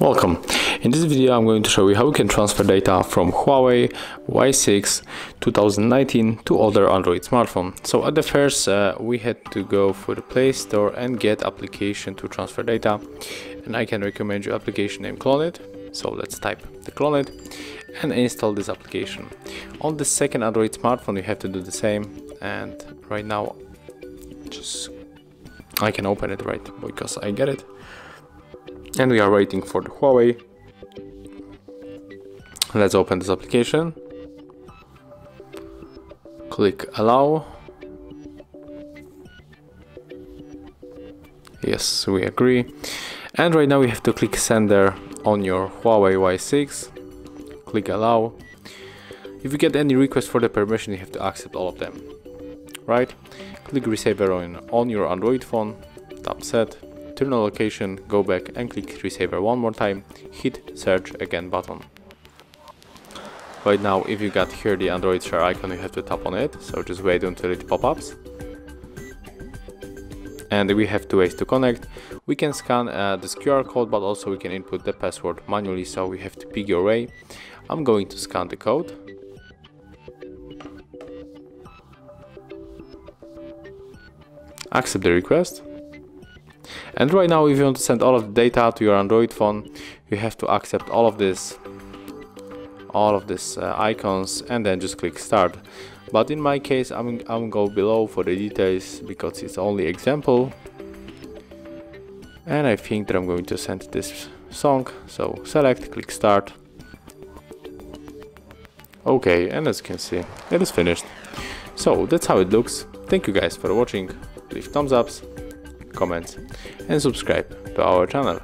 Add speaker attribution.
Speaker 1: Welcome. In this video I'm going to show you how we can transfer data from Huawei Y6 2019 to other Android smartphone. So at the first uh, we had to go for the Play Store and get application to transfer data and I can recommend you application named CLONEit. So let's type the CLONEit and install this application. On the second Android smartphone you have to do the same and right now just I can open it right because I get it. And we are waiting for the Huawei. Let's open this application. Click allow. Yes we agree. And right now we have to click sender on your Huawei Y6 click allow. If you get any request for the permission you have to accept all of them right click receiver on, on your Android phone tap set turn on location go back and click receiver one more time hit search again button Right now, if you got here the Android share icon, you have to tap on it, so just wait until it pop-ups. And we have two ways to connect. We can scan uh, this QR code, but also we can input the password manually, so we have to pick your way. I'm going to scan the code. Accept the request. And right now, if you want to send all of the data to your Android phone, you have to accept all of this all of these uh, icons and then just click start. But in my case I'm, I'm go below for the details because it's only example. And I think that I'm going to send this song. So select click start. Okay and as you can see it is finished. So that's how it looks. Thank you guys for watching leave thumbs ups comments and subscribe to our channel